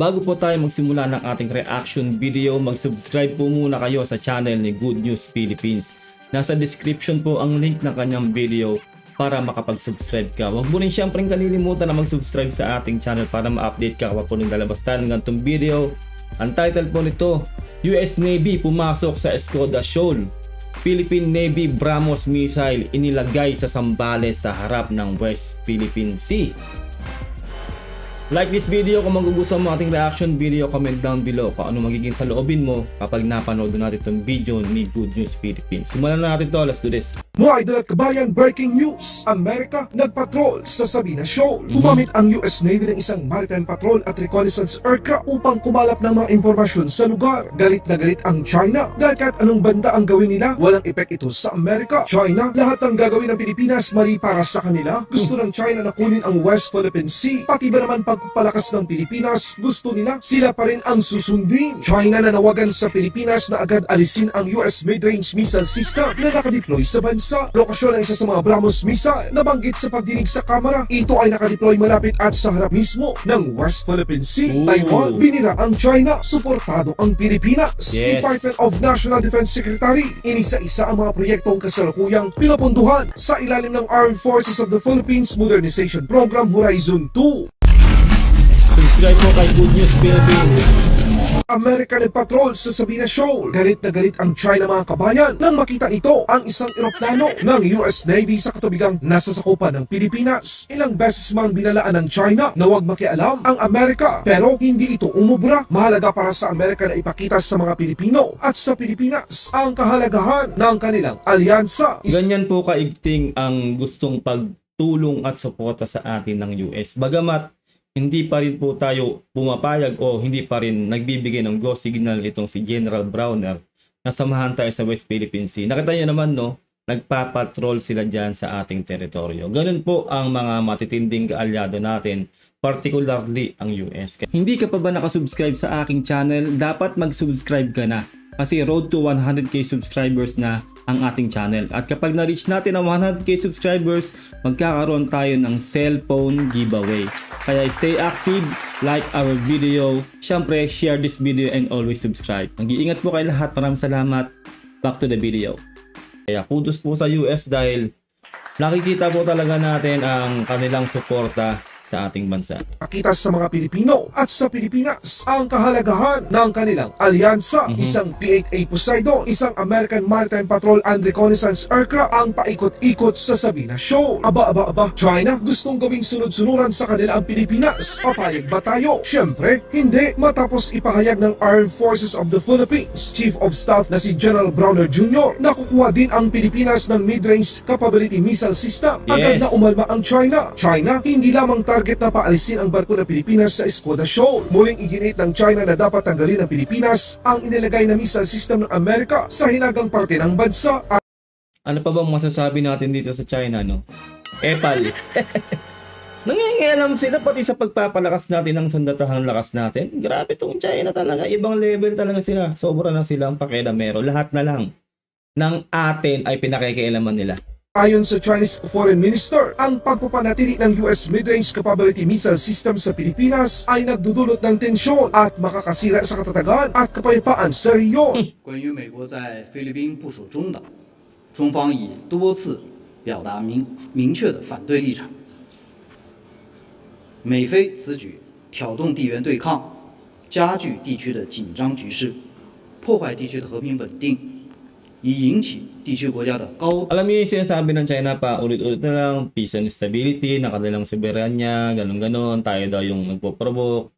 Bago po tayo magsimula ng ating reaction video, mag-subscribe po muna kayo sa channel ni Good News Philippines. Nasa description po ang link ng kanyang video para makapag-subscribe ka. Huwag mo rin siyempre kalilimutan na mag-subscribe sa ating channel para ma-update ka kapag po nang lalabas tayo ng ganitong video. Ang title po nito, US Navy pumasok sa Escoda Shoal. Philippine Navy BrahMos missile inilagay sa Sambales sa harap ng West Philippine Sea. Like this video kung magugustuhan mo ating reaction video, comment down below kung ano magiging saloobin mo kapag napanood natin itong video ni Good News Philippines. Simulan na natin to, let's do this. Mga idol at kabayan, breaking news! Amerika nagpatrol sa Sabina Shoal. Mhm. Gumamit ang US Navy ng isang maritime patrol at reconnaissance aircraft upang kumalap ng mga impormasyon sa lugar. Galit na galit ang China dahil kahit anong banda ang gawin nila, walang epek ito sa Amerika. China, lahat ng gagawin ng Pilipinas mali para sa kanila. Gusto ng China na kunin ang West Philippine Sea, pati ba naman pagpapalakas ng Pilipinas, gusto nila sila pa rin ang susundin. China nanawagan sa Pilipinas na agad alisin ang US mid-range missile system na nakadeploy sa bansa. Lokasyon ng isa sa mga BrahMos missile nabanggit sa pagdinig sa kamera. Ito ay nakadeploy malapit at sa harap mismo ng West Philippine Sea. Ooh. Taiwan, binira ang China, suportado ang Pilipinas. Yes. Department of National Defense Secretary, inisa-isa ang mga proyektong kasalukuyang pinapunduhan sa ilalim ng Armed Forces of the Philippines Modernization Program Horizon 2. Subscribe po kay Good News Philippines. American Patrol sa Sabina Shoal. Galit na galit ang China mga kabayan nang makita nito ang isang eroplano ng US Navy sa katubigang nasa sakupan ng Pilipinas. Ilang beses mang binalaan ng China na huwag makialam ang Amerika pero hindi ito umubra. Mahalaga para sa Amerika na ipakita sa mga Pilipino at sa Pilipinas ang kahalagahan ng kanilang alyansa. Ganyan po kaigting ang gustong pagtulong at suporta sa atin ng US. Bagamat hindi pa rin po tayo pumapayag o hindi pa rin nagbibigay ng go signal itong si General Browner na samahan tayo sa West Philippine Sea. Nakita niyo naman no, nagpapatrol sila dyan sa ating teritoryo. Ganun po ang mga matitinding kaalyado natin, particularly ang US. Hindi ka pa ba nakasubscribe sa aking channel? Dapat mag-subscribe ka na. Kasi road to 100k subscribers na ang ating channel. At kapag na-reach natin ang 100k subscribers, magkakaroon tayo ng cellphone giveaway. Kaya stay active, like our video, syempre share this video and always subscribe. Mag-iingat po kayo lahat. Maraming salamat. Back to the video. Kaya kudos po sa US dahil nakikita po talaga natin ang kanilang suporta sa ating bansa. Pakita sa mga Pilipino at sa Pilipinas ang kahalagahan ng kanilang alyansa. Isang P-8A Poseidon, isang American Maritime Patrol and Reconnaissance Aircraft ang paikot-ikot sa Sabina Shoal. Aba, aba, aba, China gustong gawing sunod-sunuran sa kanila ang Pilipinas. Papayag ba tayo? Siyempre, hindi. Matapos ipahayag ng Armed Forces of the Philippines, Chief of Staff na si General Browner Jr., nakukuha din ang Pilipinas ng Mid-Range Capability Missile System. Agad Yes. na umalma ang China. China, hindi lamang target na paalisin ang barko ng Pilipinas sa Escoda Shoal. Muling iginit ng China na dapat tanggalin ng Pilipinas ang inilagay na missile system ng Amerika sa hinagang parte ng bansa at Ano pa bang masasabi natin dito sa China, no? Epal. Nangingialam sila pati sa pagpapalakas natin ng sandatahang lakas natin. Grabe tong China talaga. Ibang level talaga sila. Sobra na silang pakialamero. Lahat na lang ng atin ay pinakikialaman nila. ayon sa Chinese Foreign Minister, ang pagpapanatili ng US Mid-Range Capability Missile System sa Pilipinas ay nagdudulot ng tensyon at makakasira sa katatagan at kapayapaan sa rehiyon. 关于美国在菲律宾部署中岛，中方已多次表达明明确的反对立场。美菲此举挑动地缘对抗，加剧地区的紧张局势，破坏地区的和平稳定， 以引起地区国家的高 Alam niyo yung sinasabi ng China pa, ulit-ulit na lang, peace and stability, na kanilang soberanya, ganun-ganon, tayo daw yung nagpo-provoke,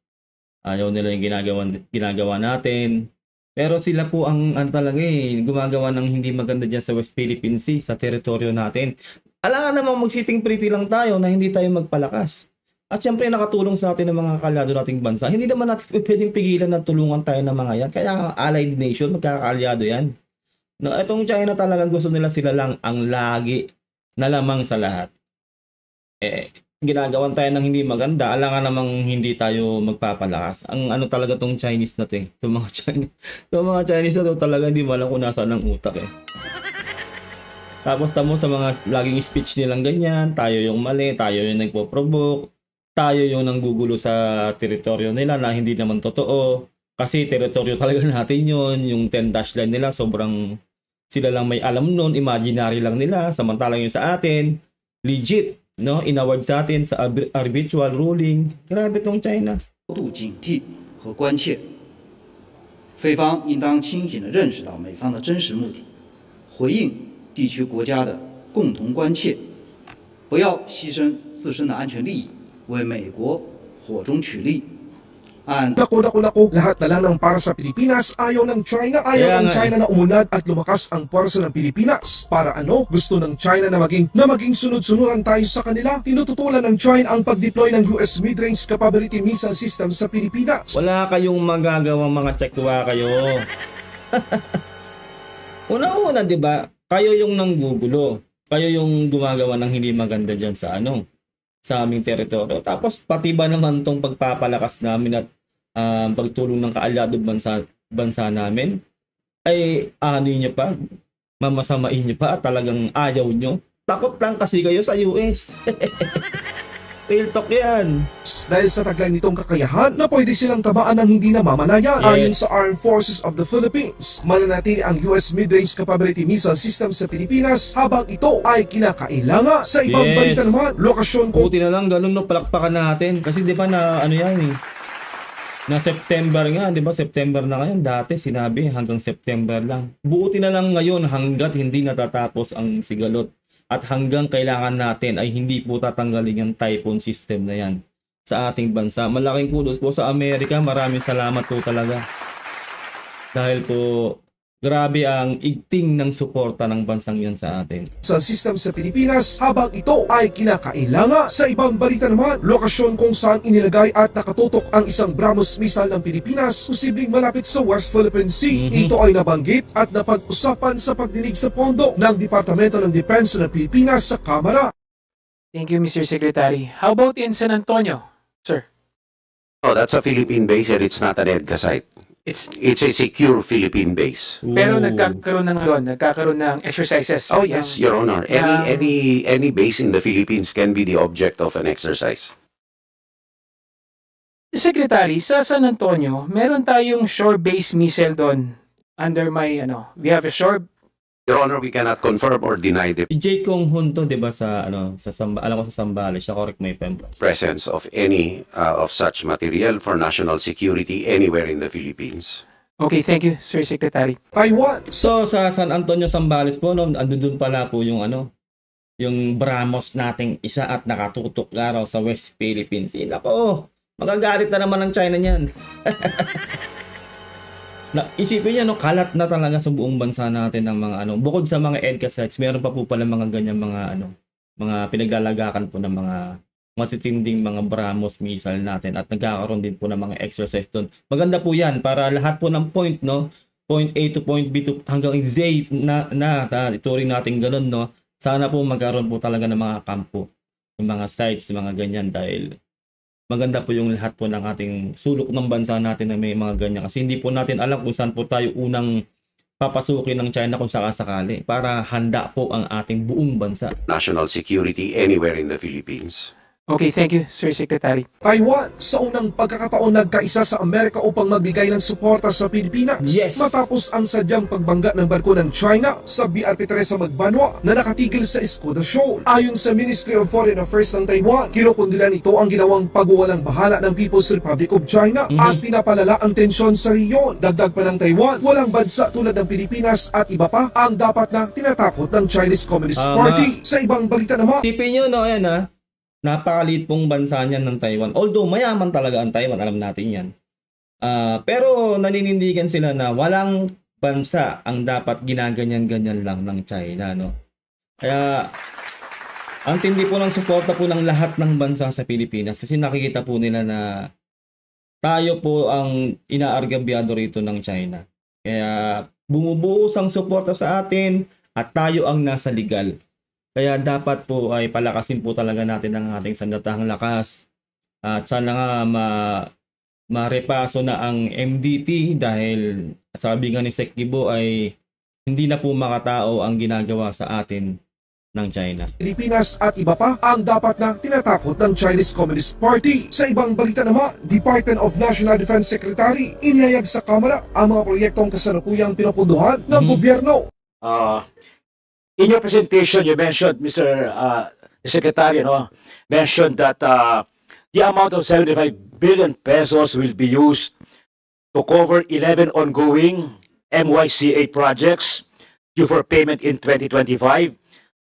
ayaw nila yung ginagawa, ginagawa natin. Pero sila po ang ano talaga eh, gumagawa ng hindi maganda dyan sa West Philippine Sea, sa teritoryo natin. Alangan namang mag-sitting pretty lang tayo na hindi tayo magpalakas. At syempre nakatulong sa atin ng mga kalyado nating bansa. Hindi naman natin pwedeng pigilan na tulungan tayo ng mga yan. Kaya allied nation, magkakaalyado yan. No, itong China talagang gusto nila sila lang ang lagi na lamang sa lahat. Eh, ginagawan tayo ng hindi maganda, alangan namang hindi tayo magpapalakas. Ang ano talaga tong Chinese na to eh. Itong mga Chinese, itong mga Chinese na to talaga hindi mo alam kung nasaan ang utak eh. Tapos tamo sa mga laging speech nilang ganyan, tayo yung mali, tayo yung nagpo-provoke. tayo yung nanggugulo sa teritoryo nila na hindi naman totoo. Kasi teritoryo talaga natin yun. Yung 10 dash line nila, sobrang sila lang may alam nun. Imaginary lang nila. Samantalang yung sa atin, legit. No? Inaward sa atin sa arbi- arbitral ruling. Grabe tong China. 高度警惕和关切。菲方应当清醒地认识到美方的真实目的，回应地区国家的共同关切，不要牺牲自身的安全利益，为美国火中取栗。 按 Naku, naku, naku, lahat na lang ng para sa Pilipinas, ayaw ng China, ayaw ng nga eh. China na umunlad at lumakas ang puwersa ng Pilipinas. Para ano? Gusto ng China na maging, na maging sunod-sunuran tayo sa kanila. Tinututulan ng China ang pag-deploy ng US Mid-Range Capability Missile System sa Pilipinas. Wala kayong magagawang mga tsekwa kayo. Una-una, di ba? Kayo yung nanggugulo. Kayo yung gumagawa ng hindi maganda dyan sa ano, sa aming teritoryo. Tapos pati ba naman tong pagpapalakas namin at um, pagtulong ng kaalyado bansa, bansa namin, ay ano nyo pa, mamasamain nyo pa, talagang ayaw nyo. Takot lang kasi kayo sa US. Real talk yan. Dahil sa taglay nitong kakayahan na pwede silang tabaan ng hindi namamalayan. Yes. Ayon sa Armed Forces of the Philippines, mananatili ang US Mid-Range Capability Missile System sa Pilipinas habang ito ay kinakailangan. Sa ibang Yes. balita naman, lokasyon kung Buti na lang ganun no palakpakan natin kasi 'di ba na ano yan eh. Na September nga, 'di ba? September na ngayon. Dati sinabi hanggang September lang. Buti na lang ngayon hangga't hindi natatapos ang sigalot at hanggang kailangan natin ay hindi po tatanggalin yung typhoon system na yan sa ating bansa. Malaking kudos po sa Amerika. Maraming salamat po talaga. Dahil po grabe ang igting ng suporta ng bansang yan sa atin. sa system sa Pilipinas habang ito ay kinakailangan. Sa ibang balita naman, lokasyon kung saan inilagay at nakatutok ang isang BrahMos missile ng Pilipinas, posibleng malapit sa West Philippine Sea. Mhm. Ito ay nabanggit at napag-usapan sa pagdinig sa pondo ng Departamento ng Depensa ng Pilipinas sa Kamara. Thank you, Mr. Secretary. How about in San Antonio, sir? Oh, that's a Philippine base and it's not an EDCA site. It's It's a secure Philippine base. pero nagkakaroon ng doon, nagkakaroon ng exercises. Oh yes, Your Honor. Any Um, any any base in the Philippines can be the object of an exercise. Secretary, sa San Antonio, meron tayong shore-based missile doon. Under my ano, we have a shore Your Honor, we cannot confirm or deny the Si Jay Kong Hun to, 'di ba sa ano, sa Samba, alam ko sa Sambales, siya correct may pem. presence of any uh, of such material for national security anywhere in the Philippines. Okay, thank you, Sir Secretary. Taiwan, So sa San Antonio Sambales po, no, andun dun pala po yung ano, yung Bramos nating isa at nakatutok nga raw sa West Philippines. Eh, nako, magagalit na naman ang China niyan. na, isipin niya, no, kalat na talaga sa buong bansa natin ng mga ano, bukod sa mga EDCA sites, meron pa po pala mga ganyan mga ano, mga pinaglalagakan po ng mga matitinding mga Brahmos missile natin at nagkakaroon din po ng mga exercise doon. Maganda po yan para lahat po ng point, no, point A to point B to hanggang Z na, na ta, ituring natin ganun, no. Sana po magkaroon po talaga ng mga kampo, yung mga sites, mga ganyan dahil maganda po yung lahat po ng ating sulok ng bansa natin na may mga ganyan. Kasi hindi po natin alam kung saan po tayo unang papasukin ng China kung sakasakali para handa po ang ating buong bansa. National security anywhere in the Philippines. Okay, thank you, Sir Secretary. Taiwan, sa unang pagkakataon nagkaisa sa Amerika upang magbigay ng suporta sa Pilipinas. Yes. Matapos ang sadyang pagbangga ng barko ng China sa BRP Teresa Magbanwa na nakatigil sa Escudo Shoal. Ayon sa Ministry of Foreign Affairs ng Taiwan, kinukundilan ito ang ginawang pagwawalang bahala ng People's Republic of China at pinapalala ang tensyon sa riyon. Dagdag pa ng Taiwan, walang bansa tulad ng Pilipinas at iba pa ang dapat na tinatakot ng Chinese Communist Tama. Party. Sa ibang balita naman, Tipin nyo, no, yan ha. Napakaliit pong bansa niyan ng Taiwan. Although mayaman talaga ang Taiwan, alam natin yan. Ah, pero naninindigan sila na walang bansa ang dapat ginaganyan-ganyan lang ng China, no? Kaya, ang tindi po ng suporta po ng lahat ng bansa sa Pilipinas kasi nakikita po nila na tayo po ang inaargabyado rito ng China. Kaya bumubuhos ang suporta sa atin at tayo ang nasa legal. Kaya dapat po ay palakasin po talaga natin ang ating sandatahang lakas. At sana nga ma marepaso na ang MDT dahil sabi nga ni Sek Gibo ay hindi na po makatao ang ginagawa sa atin ng China. Pilipinas at iba pa ang dapat na tinatakot ng Chinese Communist Party. Sa ibang balita naman, Department of National Defense Secretary inihayag sa Kamara ang mga proyektong kasalukuyang pinupunduhan ng Mhm. gobyerno. Uh, in your presentation, you mentioned, Mr. Uh, Secretary, no, mentioned that uh, the amount of 75 billion pesos will be used to cover 11 ongoing MYCA projects due for payment in 2025,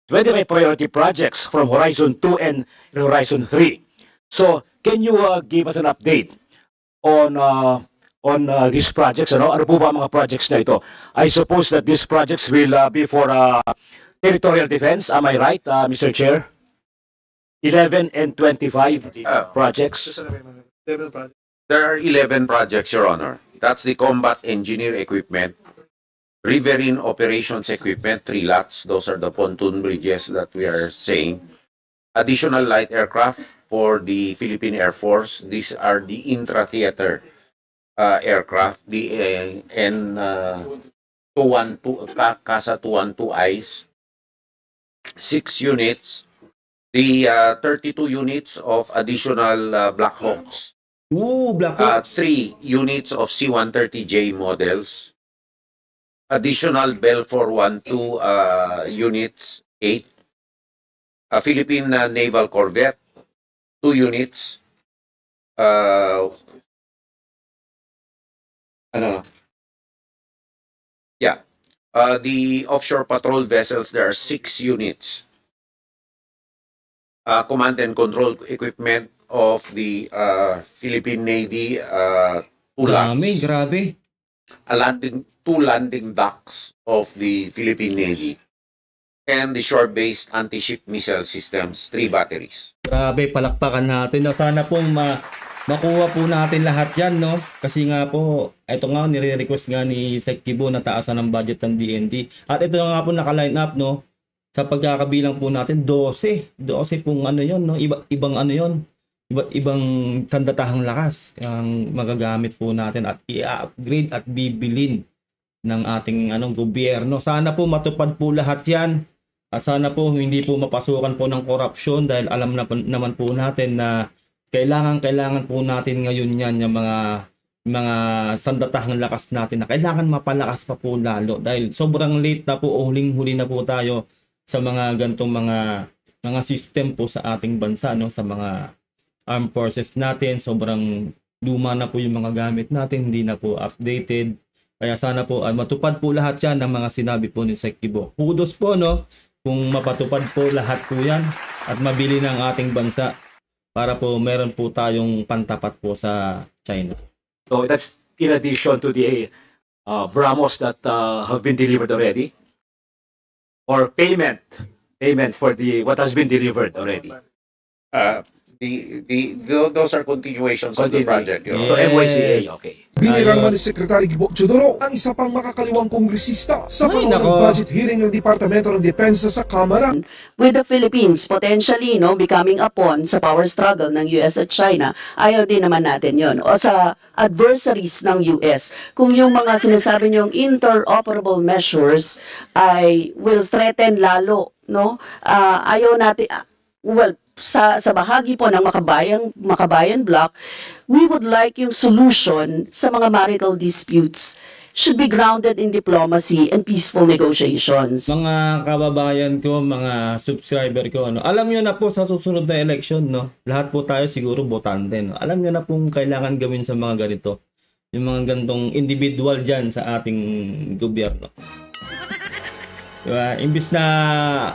25 priority projects from Horizon 2 and Horizon 3. So, can you uh, give us an update on uh, on uh, these projects? Ano? ano po ba mga projects na ito? I suppose that these projects will uh, be for uh, territorial defense. Am I right, uh, Mr. Chair? 11 and 25 Uh, projects. There are 11 projects, Your Honor. That's the combat engineer equipment, riverine operations equipment, three lots. Those are the pontoon bridges that we are saying. Additional light aircraft for the Philippine Air Force. These are the intra-theater uh, aircraft, the uh, N uh, 212, Ka- CASA 212Is. Six units. The uh, 32 units of additional uh, Black Hawks. Ooh, Black Uh, Ops. three units of C-130J models. Additional Bell 412 uh, units, eight. A Philippine uh, Naval Corvette, two units. Uh, ano? Yeah. Uh, the offshore patrol vessels, there are six units. Uh, command and control equipment of the uh, Philippine Navy, uh, two Dami, grabe. a landing, two landing docks of the Philippine Navy, and the shore-based anti-ship missile systems, three batteries. Grabe, palakpakan natin. Sana po ma makuha po natin lahat yan, no? Kasi nga po, ito nga, nire-request nga ni Sec Kibo na taasan ng budget ng DND. At ito nga po naka-line up, no? Sa pagkakabilang po natin, 12. 12 pong ano yon no? Iba, ibang ano yon Iba't ibang sandatahang lakas ang magagamit po natin at i-upgrade at bibilin ng ating anong gobyerno. Sana po matupad po lahat yan. At sana po hindi po mapasukan po ng korupsyon dahil alam na naman po natin na kailangan kailangan po natin ngayon yan yung mga mga sandatahang lakas natin na kailangan mapalakas pa po lalo. Dahil sobrang late na po o huling-huli na po tayo sa mga gantong mga mga system po sa ating bansa no? Sa mga armed forces natin. Sobrang luma na po yung mga gamit natin hindi na po updated. Kaya sana po ah, matupad po lahat yan ng mga sinabi po ni Kibo. Kudos po no? Kung mapatupad po lahat po yan at mabili ng ating bansa para po meron po tayong pantapat po sa China. So that's in addition to the uh, Brahmos that uh, have been delivered already? Or payment? Payment for the what has been delivered already? Uh, the, the, tho- those are continuations of the project. Your So Honor. MYCA, Yes. okay. Binira naman ni. Secretary Gibo Chodoro ang isa pang makakaliwang kongresista sa Ay, panahon ng budget hearing ng Departamento ng Depensa sa Kamara. with the Philippines potentially no becoming a pawn sa power struggle ng US at China, ayaw din naman natin yon O sa adversaries ng US, kung yung mga sinasabi niyong interoperable measures ay will threaten lalo, no? Ah, ayaw natin, ah, well, sa sa bahagi po ng makabayan makabayan block, we would like yung solution sa mga marital disputes should be grounded in diplomacy and peaceful negotiations. Mga kababayan ko, mga subscriber ko, ano, alam nyo na po sa susunod na election, no? Lahat po tayo siguro botante, no? Alam nyo na pong kailangan gawin sa mga ganito. Yung mga gantong individual dyan sa ating gobyerno. Diba? Imbis na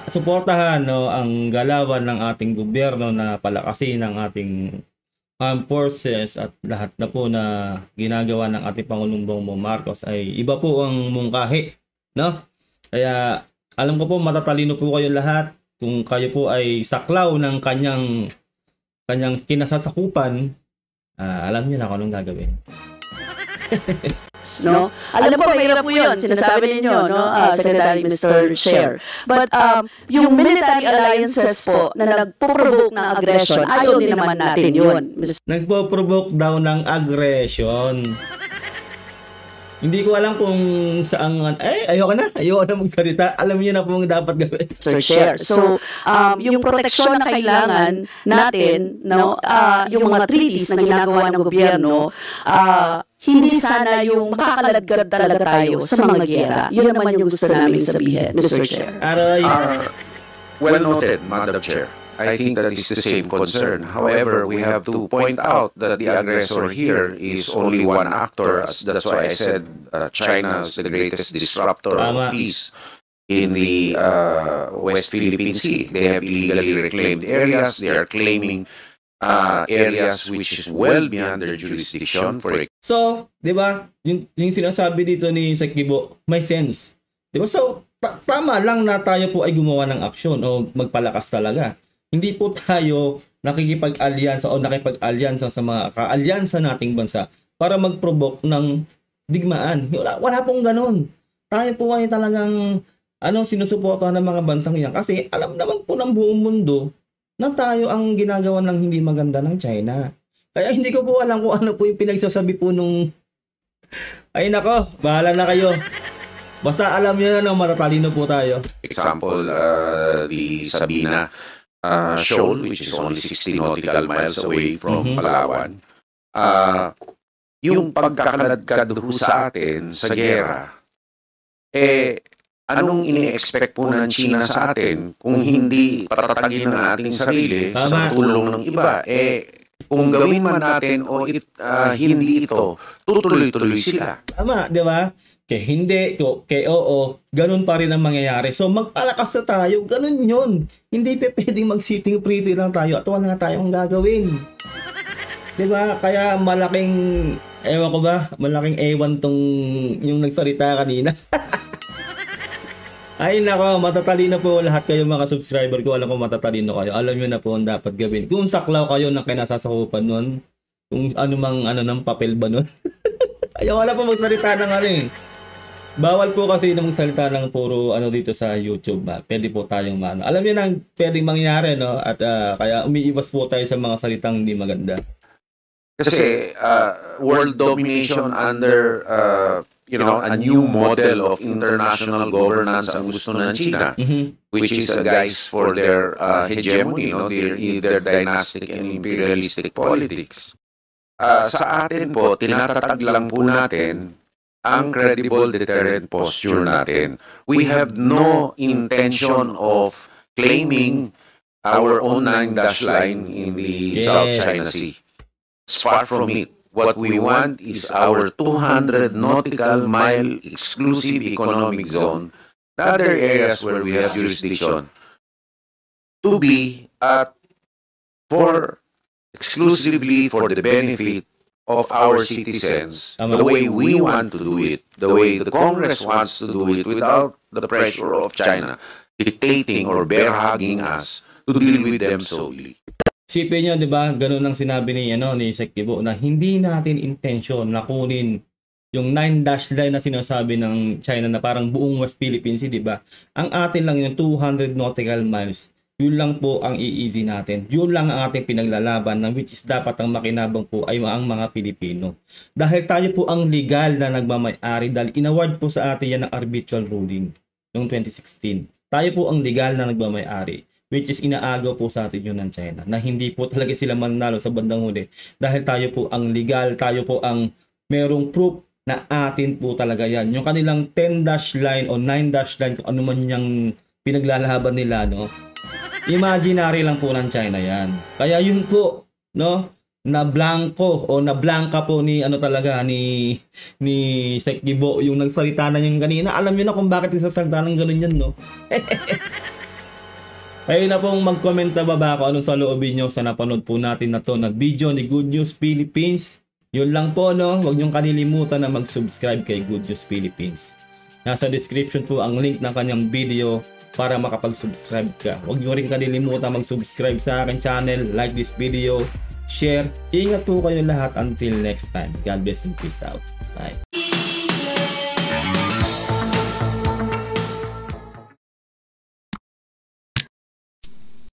suportahan no, ang galawan ng ating gobyerno na palakasin ng ating armed forces at lahat na po na ginagawa ng ating Pangulong Bongbong Marcos ay iba po ang mungkahi. No? Kaya alam ko po matatalino po kayo lahat kung kayo po ay saklaw ng kanyang kanyang kinasasakupan, ah, alam niyo na kung anong gagawin. No? Alam po, mahirap po yun, sinasabi ninyo, no, ah, Secretary Mr. Chair. But um, yung military alliances po na nagpo-provoke ng aggression, ayaw din naman natin yun. Mr. Nagpo-provoke daw ng aggression. Hindi ko alam kung saan, eh, ayoko na, ayoko na magsalita. Alam niyo na kung dapat gawin. Sir Chair. So, um, yung proteksyon na kailangan natin, no, ah, yung mga treaties na ginagawa ng gobyerno, ah, hindi sana yung makakalagad talaga tayo sa mga gera. Yun naman yung gusto namin sabihin, Mr. Chair. Aray, Uh, well noted, Madam Chair. I think that is the same concern. However, we have to point out that the aggressor here is only one actor. That's why I said uh, China is the greatest disruptor of peace in the uh, West Philippine Sea. They have illegally reclaimed areas. They are claiming uh, areas which is well beyond their jurisdiction. For So, 'di ba? Yung yung sinasabi dito ni Sekibo, may sense. 'Di ba? So, ta- tama lang na tayo po ay gumawa ng aksyon o magpalakas talaga. Hindi po tayo nakikipag-alyansa o nakipag-alyansa sa mga kaalyansa nating bansa para mag-provoke ng digmaan. Wala, wala pong ganun. Tayo po ay talagang ano sinusuportahan ng mga bansang yan kasi alam naman po ng buong mundo na tayo ang ginagawa ng hindi maganda ng China. Kaya hindi ko po alam kung ano po yung pinagsasabi po nung... Ay nako, bahala na kayo. Basta alam nyo na no, matatalino po tayo. example, uh, the Sabina uh, shoal, which is only 60 nautical miles away from Mhm. Palawan. Uh, yung pagkakaladkad ho sa atin sa gera, eh, anong ini-expect po ng China sa atin kung hindi patatagin ng ating sarili sa Tama. tulong ng iba? Eh, kung gawin man natin o it, ah, hindi ito, tutuloy-tuloy sila. Tama, di ba? Kaya hindi, ko, kaya oo, ganun pa rin ang mangyayari. So magpalakas na tayo, ganun yun. Hindi pa pwedeng mag-sitting pretty lang tayo at wala tayong gagawin. Di ba? Kaya malaking, ewan ko ba, malaking ewan tong yung nagsalita kanina. Ay nako, matatalino po lahat kayo mga subscriber ko. Alam ko matatalino kayo. Alam nyo na po ang dapat gawin. Kung saklaw kayo ng kinasasakupan nun, kung ano mang ano ng papel ba nun. Ayaw wala po magsalita ng ano eh. Bawal po kasi ng salita ng puro ano dito sa YouTube ba. Pwede po tayong maano. Alam niyo na ang pwedeng mangyari no at ah, kaya umiiwas po tayo sa mga salitang hindi maganda. Kasi uh, world domination under uh, you know a new model of international governance ang gusto ng China Mhm. which is a guise for their uh, hegemony no their either dynastic and imperialistic politics. Uh, sa atin po tinatatag lang po natin ang credible deterrent posture natin. We have no intention of claiming our own nine dash line in the South Yes. China Sea. It's far from it. What we want is our 200 nautical mile exclusive economic zone, the other areas where we have jurisdiction, to be at for exclusively for the benefit of our citizens, the way we want to do it, the way the Congress wants to do it without the pressure of China dictating or bear hugging us to deal with them solely. Sipin niyo 'di ba? Ganun ang sinabi ni ano ni Sekibo na hindi natin intention na kunin yung 9 dash line na sinasabi ng China na parang buong West Philippines, Sea, 'di ba? Ang atin lang yung 200 nautical miles. Yun lang po ang i-easy natin. Yun lang ang ating pinaglalaban na which is dapat ang makinabang po ay ang mga Pilipino. Dahil tayo po ang legal na nagmamay-ari dahil inaward po sa atin yan ng arbitral ruling noong 2016. Tayo po ang legal na nagmamay-ari which is inaagaw po sa atin yun ng China na hindi po talaga sila manalo sa bandang huli dahil tayo po ang legal, tayo po ang merong proof na atin po talaga yan. Yung kanilang 10 dash line o 9 dash line kung ano man yung pinaglalaban nila, no? Imaginary lang po ng China yan. Kaya yun po, no? na blanco o na blanca po ni ano talaga ni ni Sekibo yung nagsalita na yung kanina alam niyo na kung bakit nagsasalita ng ganun yun no Kayo na pong mag-comment sa baba kung anong sa loobin nyo sa napanood po natin na to na video ni Good News Philippines. Yun lang po no, huwag niyong kanilimutan na mag-subscribe kay Good News Philippines. Nasa description po ang link ng kanyang video para makapag-subscribe ka. Huwag niyo rin kanilimutan mag-subscribe sa aking channel, like this video, share. Ingat po kayo lahat until next time. God bless and peace out. Bye.